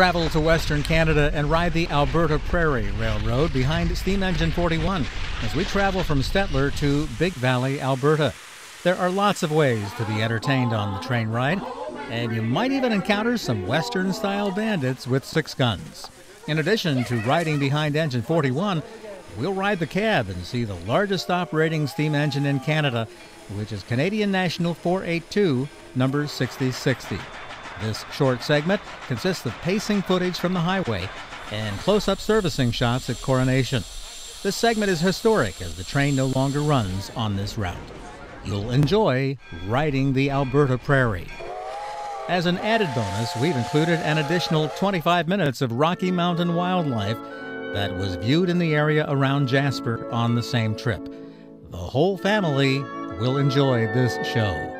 Travel to Western Canada and ride the Alberta Prairie Railroad behind Steam Engine 41 as we travel from Stettler to Big Valley, Alberta. There are lots of ways to be entertained on the train ride, and you might even encounter some Western style bandits with six guns. In addition to riding behind Engine 41, we'll ride the cab and see the largest operating steam engine in Canada, which is Canadian National 482, number 6060. This short segment consists of pacing footage from the highway and close up servicing shots at Coronation. This segment is historic as the train no longer runs on this route. You'll enjoy riding the Alberta Prairie. As an added bonus, we've included an additional 25 minutes of Rocky Mountain wildlife that was viewed in the area around Jasper on the same trip. The whole family will enjoy this show.